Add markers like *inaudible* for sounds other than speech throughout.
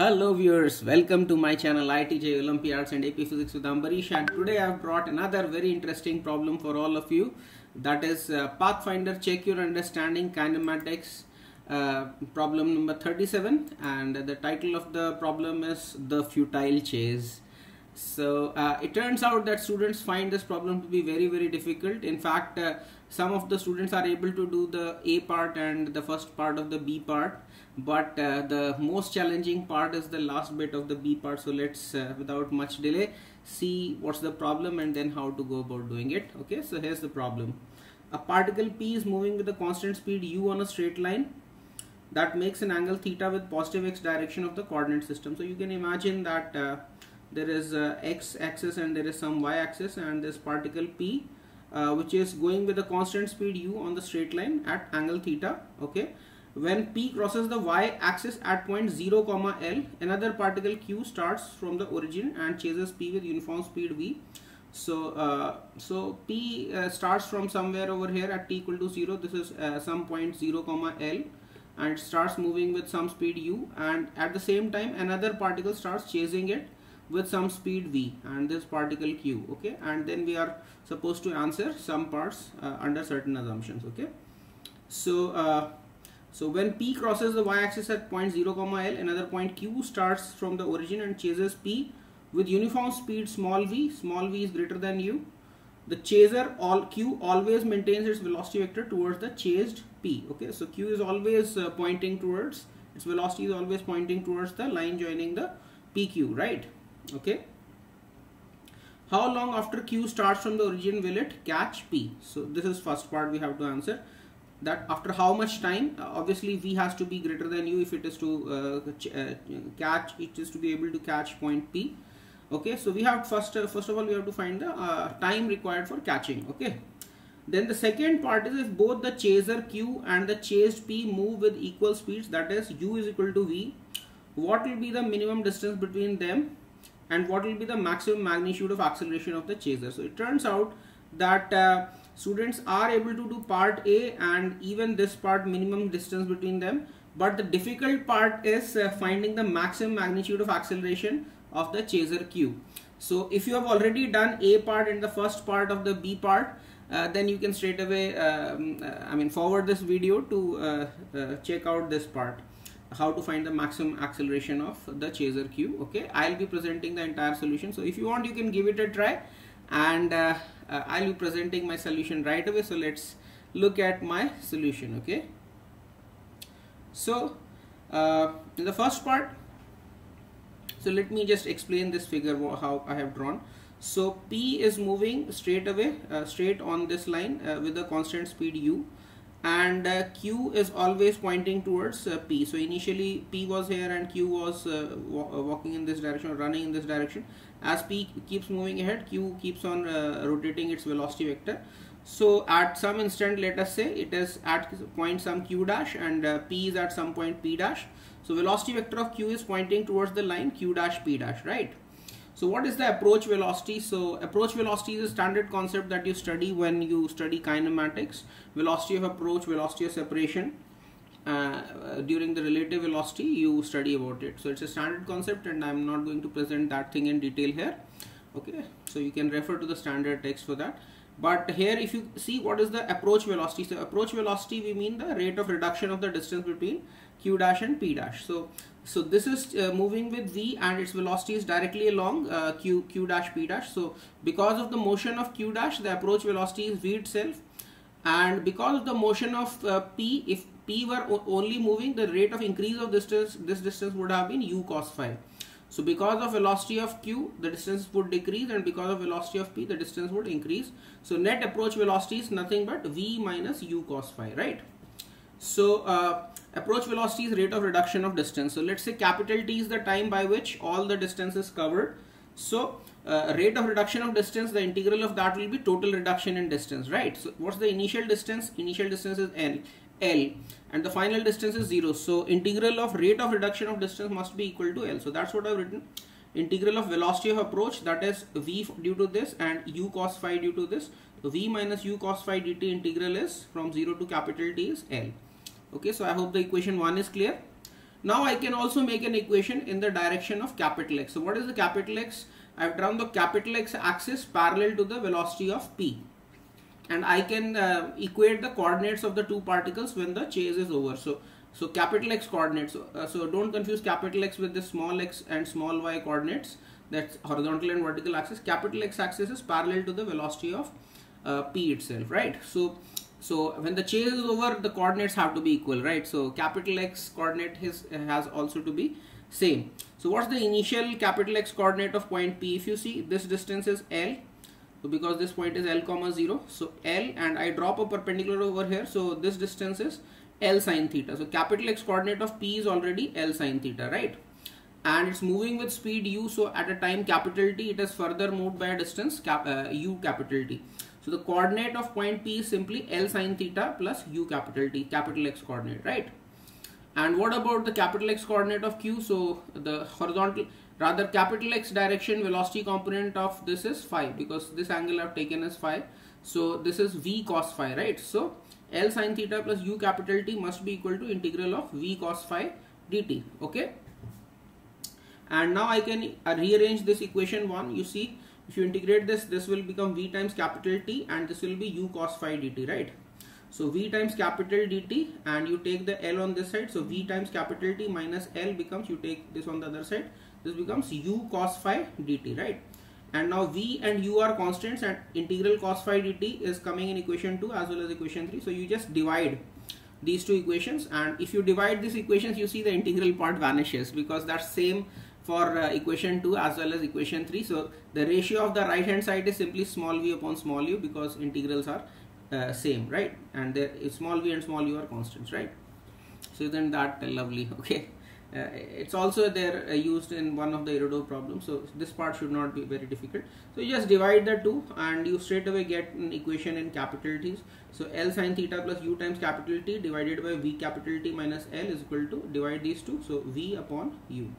Hello viewers, welcome to my channel IIT JEE Olympiads and AP Physics with Ambarish and today I have brought another very interesting problem for all of you that is uh, Pathfinder Check Your Understanding Kinematics uh, problem number 37 and the title of the problem is The Futile Chase. So uh, it turns out that students find this problem to be very very difficult. In fact, uh, some of the students are able to do the A part and the first part of the B part but uh, the most challenging part is the last bit of the B part so let's uh, without much delay see what's the problem and then how to go about doing it. Okay so here's the problem. A particle P is moving with a constant speed u on a straight line. That makes an angle theta with positive x direction of the coordinate system. So you can imagine that uh, there is x axis and there is some y axis and this particle P uh, which is going with a constant speed u on the straight line at angle theta. Okay when p crosses the y-axis at point 0 comma l another particle q starts from the origin and chases p with uniform speed v. So uh, so p uh, starts from somewhere over here at t equal to 0 this is uh, some point 0 comma l. And starts moving with some speed u. And at the same time another particle starts chasing it with some speed v. And this particle q okay? And then we are supposed to answer some parts uh, under certain assumptions okay? So uh, so when P crosses the y-axis at point 0 comma L, another point Q starts from the origin and chases P with uniform speed small v, small v is greater than u. The chaser all Q always maintains its velocity vector towards the chased P. Okay, so Q is always uh, pointing towards its velocity is always pointing towards the line joining the PQ, right? Okay. How long after Q starts from the origin will it catch P? So this is first part we have to answer that after how much time uh, obviously v has to be greater than u if it is to uh, uh, catch it is to be able to catch point p. Okay so we have first uh, first of all we have to find the uh, time required for catching okay? Then the second part is if both the chaser q and the chased p move with equal speeds that is u is equal to v what will be the minimum distance between them and what will be the maximum magnitude of acceleration of the chaser? So it turns out that uh, students are able to do part A and even this part minimum distance between them. But the difficult part is uh, finding the maximum magnitude of acceleration of the chaser Q. So if you have already done A part and the first part of the B part uh, then you can straight away um, uh, I mean forward this video to uh, uh, check out this part. How to find the maximum acceleration of the chaser Q okay? I'll be presenting the entire solution. So if you want you can give it a try. And uh, uh, I'll be presenting my solution right away so let's look at my solution okay? So uh, in the first part so let me just explain this figure how I have drawn. So P is moving straight away uh, straight on this line uh, with a constant speed u and uh, Q is always pointing towards uh, P. So initially P was here and Q was uh, walking in this direction or running in this direction. As P keeps moving ahead, Q keeps on rotating its velocity vector. So at some instant, let us say it is at point some Q dash and P is at some point P dash. So velocity vector of Q is pointing towards the line Q dash P dash, right? So what is the approach velocity? So approach velocity is a standard concept that you study when you study kinematics. Velocity of approach, velocity of separation. Uh, during the relative velocity you study about it. So it's a standard concept and I'm not going to present that thing in detail here. Okay, so you can refer to the standard text for that. But here if you see what is the approach velocity. So approach velocity we mean the rate of reduction of the distance between q dash and p dash. So so this is uh, moving with v and its velocity is directly along uh, q q dash p dash. So because of the motion of q dash the approach velocity is v itself. And because of the motion of uh, p if p were only moving the rate of increase of distance this distance would have been u cos phi. So because of velocity of q the distance would decrease and because of velocity of p the distance would increase. So net approach velocity is nothing but v minus u cos phi right? So uh, approach velocity is rate of reduction of distance. So let's say capital T is the time by which all the distance is covered. So uh, rate of reduction of distance, the integral of that will be total reduction in distance, right? So what's the initial distance? Initial distance is L, L and the final distance is 0. So integral of rate of reduction of distance must be equal to L. So that's what I've written. Integral of velocity of approach that is V due to this and U cos phi due to this. V minus U cos phi dt integral is from 0 to capital T is L okay so i hope the equation 1 is clear Now I can also make an equation in the direction of capital X. So what is the capital X? I've drawn the capital X axis parallel to the velocity of P. And I can uh, equate the coordinates of the two particles when the chase is over. So, so capital X coordinates. Uh, so don't confuse capital X with the small x and small y coordinates. That's horizontal and vertical axis. Capital X axis is parallel to the velocity of uh, P itself, right? So so when the chase is over the coordinates have to be equal right? So capital x coordinate has, has also to be same. So what's the initial capital x coordinate of point p? If you see this distance is l. So because this point is l comma 0 so l and i drop a perpendicular over here so this distance is l sine theta. So capital x coordinate of p is already l sine theta right? And it's moving with speed u so at a time capital t it is further moved by a distance cap, uh, u capital t so the coordinate of point P is simply L sine theta plus U capital T, capital X coordinate, right? And what about the capital X coordinate of Q? So the horizontal, rather capital X direction velocity component of this is phi because this angle I've taken as phi. So this is V cos phi, right? So L sine theta plus U capital T must be equal to integral of V cos phi dt, okay? And now I can rearrange this equation one, you see if you integrate this this will become v times capital T and this will be u cos phi dt right? So v times capital dt and you take the L on this side. So v times capital T minus L becomes you take this on the other side. This becomes u cos phi dt right? And now v and u are constants and integral cos phi dt is coming in equation 2 as well as equation 3 so you just divide these two equations and if you divide these equations you see the integral part vanishes because that same for uh, equation 2 as well as equation 3 so the ratio of the right hand side is simply small v upon small u because integrals are uh, same right? And the small v and small u are constants right? So then that uh, lovely *laughs* okay? Uh, it's also there uh, used in one of the Irodov problems. So this part should not be very difficult. So you just divide the two and you straight away get an equation in capital T's so L sine theta plus U times capital T divided by V capital T minus L is equal to divide these two. So V upon U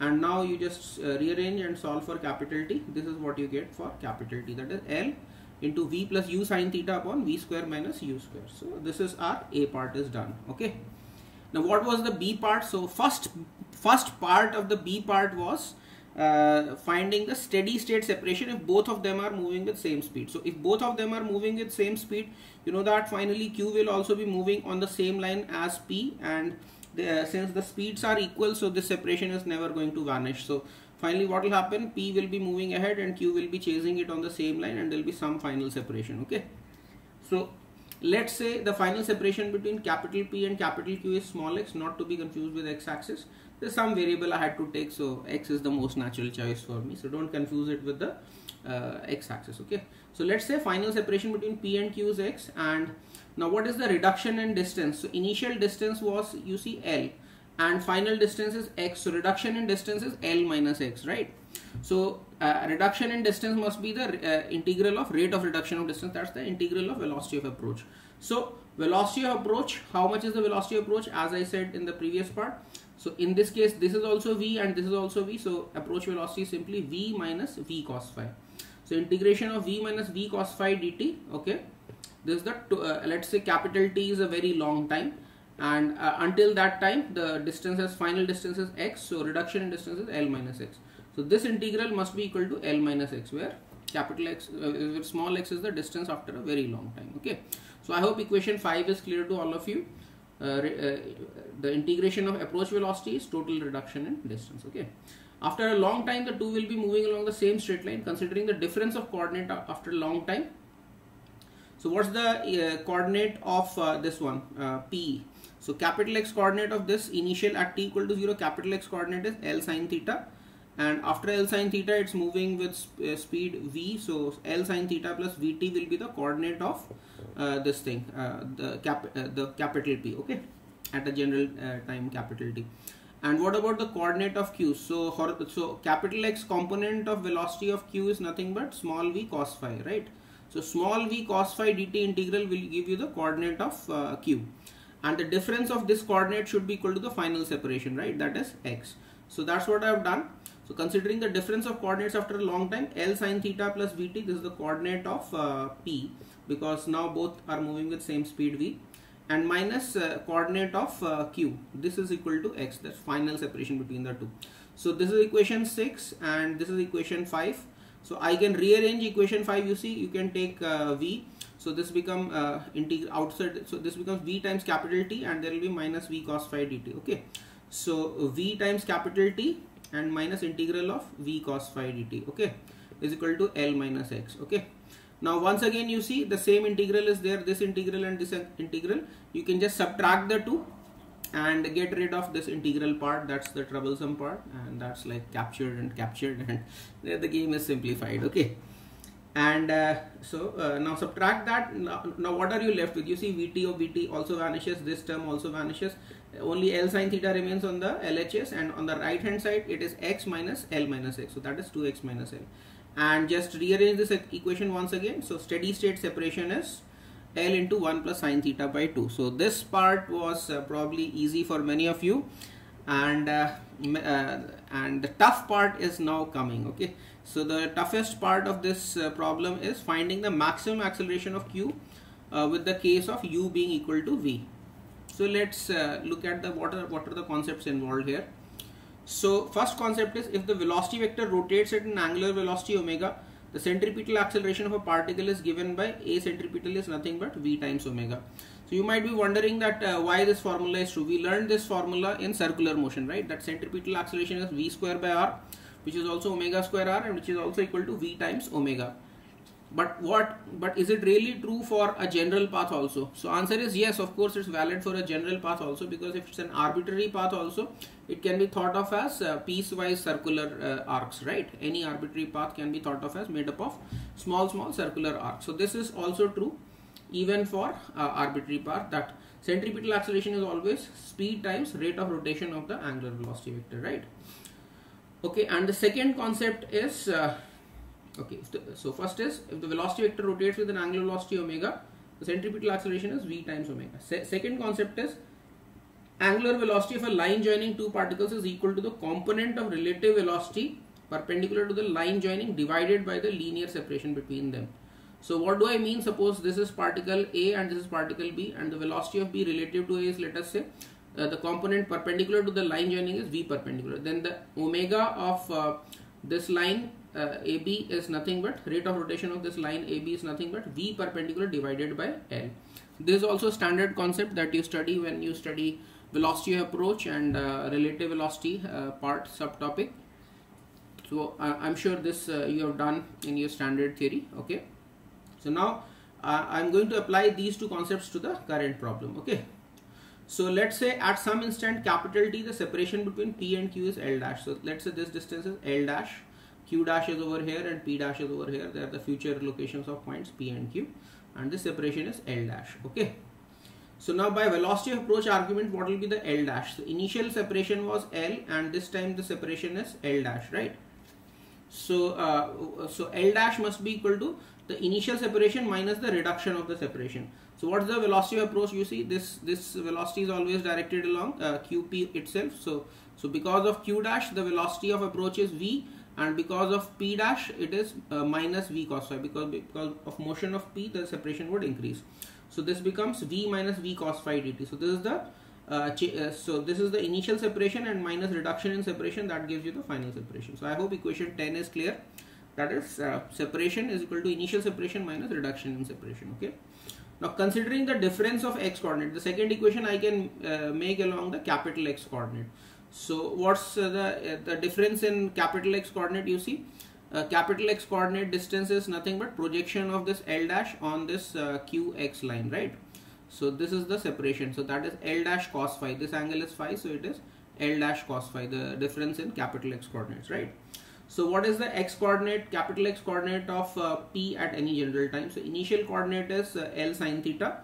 and now you just uh, rearrange and solve for capital T. This is what you get for capital T that is L into V plus U sine theta upon V square minus U square. So this is our A part is done okay? Now what was the B part? So first first part of the B part was uh, finding the steady state separation if both of them are moving with same speed. So if both of them are moving with same speed you know that finally Q will also be moving on the same line as P and the, since the speeds are equal so this separation is never going to vanish. So finally what will happen? P will be moving ahead and q will be chasing it on the same line and there will be some final separation okay? So let's say the final separation between capital P and capital Q is small x not to be confused with x axis. There's some variable I had to take so x is the most natural choice for me. So don't confuse it with the uh, x axis okay so let's say final separation between P and Q is x and now what is the reduction in distance? So initial distance was you see L and final distance is x. So reduction in distance is L minus x, right? So uh, reduction in distance must be the uh, integral of rate of reduction of distance. That's the integral of velocity of approach. So velocity of approach, how much is the velocity of approach? As I said in the previous part. So in this case, this is also v and this is also v. So approach velocity is simply v minus v cos phi. So integration of v minus v cos phi dt, okay. This is the uh, let's say capital T is a very long time. And uh, until that time the distance as final distance is x so reduction in distance is L minus x. So this integral must be equal to L minus x where capital X uh, small x is the distance after a very long time okay. So I hope equation 5 is clear to all of you. Uh, uh, the integration of approach velocity is total reduction in distance okay after a long time the two will be moving along the same straight line considering the difference of coordinate after a long time. So what's the uh, coordinate of uh, this one uh, p so capital x coordinate of this initial at t equal to 0 capital x coordinate is l sine theta. And after l sine theta it's moving with sp uh, speed v. So l sine theta plus vt will be the coordinate of uh, this thing uh, the cap the capital p okay? At a general time capital t and what about the coordinate of q? So so capital x component of velocity of q is nothing but small v cos phi right? So small v cos phi dt integral will give you the coordinate of uh, q. And the difference of this coordinate should be equal to the final separation right? That is x. So that's what I have done. So considering the difference of coordinates after a long time L sine theta plus Vt this is the coordinate of uh, P because now both are moving with same speed V and minus uh, coordinate of uh, q. This is equal to x. That's final separation between the two. So this is equation 6 and this is equation 5 so I can rearrange equation 5 you see you can take uh, v. So this become uh, integral outside so this becomes v times capital T and there will be minus v cos phi dt okay. So v times capital T and minus integral of v cos phi dt okay. Is equal to L minus x. Okay now once again you see the same integral is there this integral and this integral. You can just subtract the two and get rid of this integral part. That's the troublesome part and that's like captured and captured *laughs* and the game is simplified okay? And uh, so uh, now subtract that. Now, now, what are you left with? You see vt of vt also vanishes this term also vanishes. Only l sine theta remains on the lhs and on the right hand side it is x minus l minus x. So that is 2x minus l and just rearrange this equation once again. So steady state separation is L into 1 plus sine theta by 2 so this part was uh, probably easy for many of you. And uh, uh, and the tough part is now coming okay? So the toughest part of this uh, problem is finding the maximum acceleration of q uh, with the case of u being equal to v. So let's uh, look at the what are what are the concepts involved here so first concept is if the velocity vector rotates at an angular velocity omega, the centripetal acceleration of a particle is given by a centripetal is nothing but v times omega. So you might be wondering that uh, why this formula is true. We learned this formula in circular motion, right? That centripetal acceleration is v square by r, which is also omega square r and which is also equal to v times omega but what but is it really true for a general path also? So answer is yes of course it's valid for a general path also because if it's an arbitrary path also it can be thought of as uh, piecewise circular uh, arcs right? Any arbitrary path can be thought of as made up of small small circular arcs. So this is also true even for uh, arbitrary path that centripetal acceleration is always speed times rate of rotation of the angular velocity vector right? Okay and the second concept is uh, okay so first is if the velocity vector rotates with an angular velocity omega the centripetal acceleration is v times omega. Se second concept is angular velocity of a line joining two particles is equal to the component of relative velocity perpendicular to the line joining divided by the linear separation between them. So what do I mean? Suppose this is particle A and this is particle B and the velocity of B relative to A is let us say uh, the component perpendicular to the line joining is V perpendicular. Then the omega of uh, this line uh, AB is nothing but rate of rotation of this line AB is nothing but V perpendicular divided by L. This is also standard concept that you study when you study velocity approach and uh, relative velocity uh, part subtopic. So uh, I'm sure this uh, you have done in your standard theory. Okay. So now uh, I'm going to apply these two concepts to the current problem. Okay. So let's say at some instant capital T the separation between P and Q is L dash. So let's say this distance is L dash q dash is over here and p dash is over here. They are the future locations of points p and q. And this separation is l dash okay? So now by velocity approach argument what will be the l dash? So initial separation was l and this time the separation is l dash right? So uh, so l dash must be equal to the initial separation minus the reduction of the separation. So what's the velocity approach? You see this this velocity is always directed along uh, qp itself. So so because of q dash the velocity of approach is v and because of p dash it is uh, minus v cos phi. Because because of motion of p the separation would increase. So this becomes v minus v cos phi dt so this is the uh, uh, so this is the initial separation and minus reduction in separation that gives you the final separation. So i hope equation 10 is clear. That is uh, separation is equal to initial separation minus reduction in separation okay? Now considering the difference of x coordinate the second equation i can uh, make along the capital x coordinate so what's the the difference in capital X coordinate? You see uh, capital X coordinate distance is nothing but projection of this L dash on this uh, QX line right? So this is the separation. So that is L dash cos phi. This angle is phi so it is L dash cos phi the difference in capital X coordinates right? So what is the X coordinate capital X coordinate of uh, P at any general time? So initial coordinate is uh, L sine theta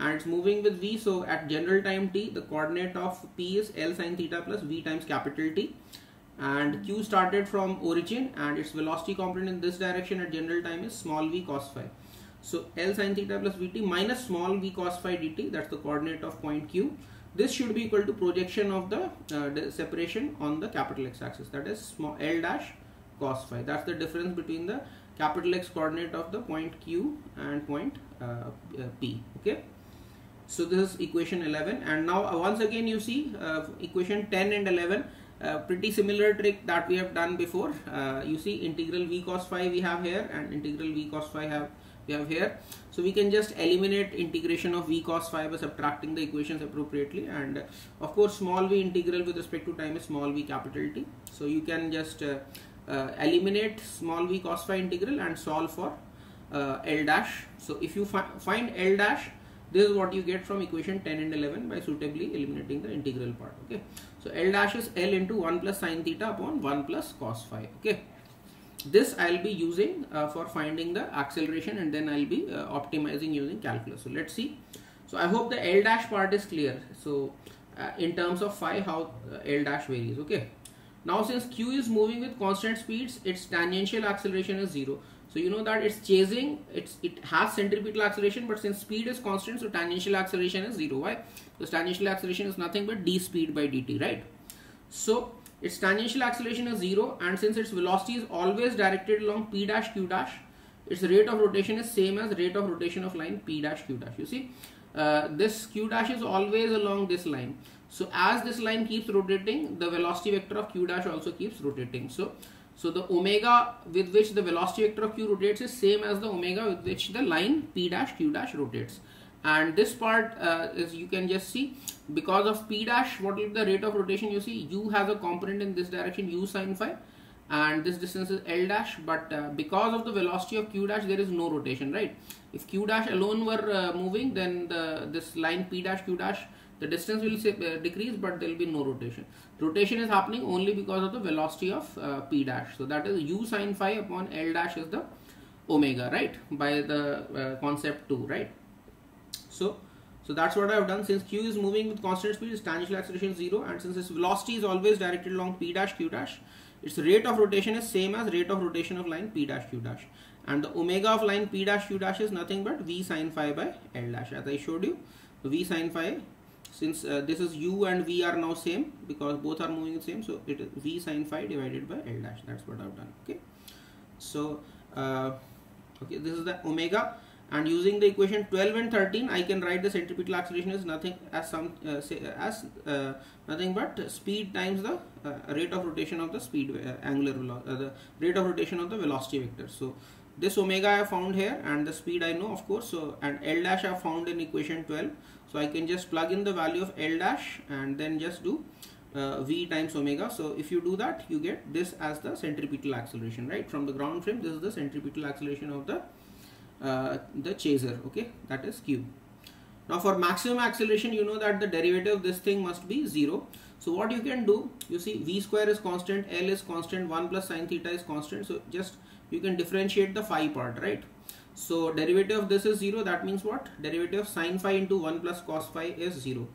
and it's moving with v so at general time t the coordinate of p is l sine theta plus v times capital T. And q started from origin and its velocity component in this direction at general time is small v cos phi. So l sine theta plus vt minus small v cos phi dt that's the coordinate of point q. This should be equal to projection of the, uh, separation on the capital X axis that is small l dash cos phi. That's the difference between the capital X coordinate of the point q and point uh, uh, p okay so this is equation 11 and now uh, once again you see uh, equation 10 and 11 uh, pretty similar trick that we have done before. Uh, you see integral v cos phi we have here and integral v cos phi have we have here. So we can just eliminate integration of v cos phi by subtracting the equations appropriately. And uh, of course small v integral with respect to time is small v capital T. So you can just uh, eliminate small v cos phi integral and solve for L dash. So if you fi find L dash this is what you get from equation 10 and 11 by suitably eliminating the integral part okay so L dash is L into 1 plus sine theta upon 1 plus cos phi okay this I'll be using uh, for finding the acceleration and then I'll be uh, optimizing using calculus. So let's see. So I hope the L dash part is clear. So uh, in terms of phi how uh, L dash varies okay. Now since Q is moving with constant speeds its tangential acceleration is 0. So you know that it's chasing it's it has centripetal acceleration but since speed is constant so tangential acceleration is 0. Why? Because tangential acceleration is nothing but d speed by dt right. So its tangential acceleration is 0 and since its velocity is always directed along p dash q dash its rate of rotation is same as rate of rotation of line p dash q dash you see uh, this q dash is always along this line so as this line keeps rotating the velocity vector of q dash also keeps rotating so so the omega with which the velocity vector of q rotates is same as the omega with which the line p dash q dash rotates. And this part uh, is you can just see because of p dash what is the rate of rotation? You see u has a component in this direction u sine phi and this distance is l dash. But uh, because of the velocity of q dash there is no rotation right? If q dash alone were uh, moving then the this line p dash q dash the distance will say, uh, decrease but there will be no rotation. Rotation is happening only because of the velocity of uh, p dash. So that is u sine phi upon l dash is the omega right? By the uh, concept 2 right? So so that's what I have done. Since q is moving with constant speed its tangential acceleration is 0 and since its velocity is always directed along p dash q dash its rate of rotation is same as rate of rotation of line p dash q dash. And the omega of line p dash q dash is nothing but v sine phi by l dash. As I showed you v sine phi since uh, this is u and v are now same because both are moving the same so it is v sine phi divided by l dash. That's what I've done okay? So uh, okay this is the omega. And using the equation 12 and 13 I can write the centripetal acceleration is nothing as some uh, say, as uh, nothing but speed times the uh, rate of rotation of the speed uh, angular the rate of rotation of the velocity vector. So this omega I found here and the speed I know of course. So and L dash I found in equation 12 so I can just plug in the value of L dash and then just do uh, v times omega. So if you do that you get this as the centripetal acceleration right? From the ground frame this is the centripetal acceleration of the uh, the chaser okay? That is q. Now for maximum acceleration you know that the derivative of this thing must be 0 so what you can do you see v square is constant l is constant 1 plus sine theta is constant. So just you can differentiate the phi part right so derivative of this is 0 that means what? Derivative of sine phi into 1 plus cos phi is 0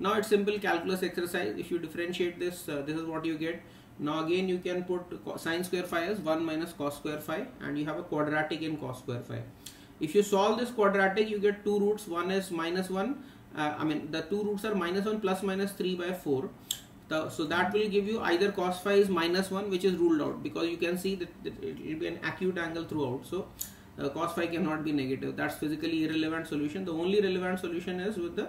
now it's simple calculus exercise. If you differentiate this uh, this is what you get. Now again you can put sine square phi as 1 minus cos square phi and you have a quadratic in cos square phi. If you solve this quadratic you get two roots. One is minus 1 uh, I mean the two roots are minus 1 plus minus 3 by 4 the, so that will give you either cos phi is minus 1 which is ruled out because you can see that, that it will be an acute angle throughout. So uh, cos phi cannot be negative. That's physically irrelevant solution. The only relevant solution is with the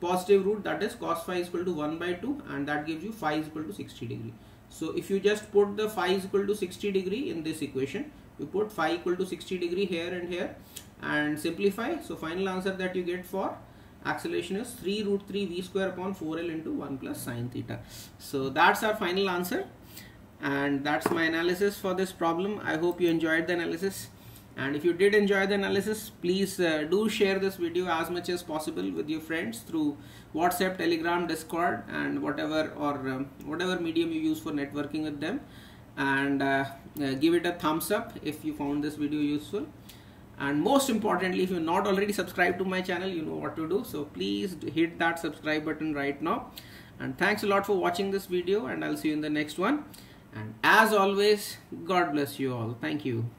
positive root that is cos phi is equal to 1 by 2 and that gives you phi is equal to 60 degree. So if you just put the phi is equal to 60 degree in this equation you put phi equal to 60 degree here and here and simplify. So final answer that you get for acceleration is 3 root 3 v square upon 4l into 1 plus sine theta. So that's our final answer. And that's my analysis for this problem. I hope you enjoyed the analysis and if you did enjoy the analysis please uh, do share this video as much as possible with your friends through whatsapp telegram discord and whatever or um, whatever medium you use for networking with them. And uh, uh, give it a thumbs up if you found this video useful. And most importantly if you're not already subscribed to my channel you know what to do. So please hit that subscribe button right now. And thanks a lot for watching this video and I'll see you in the next one. And as always God bless you all. Thank you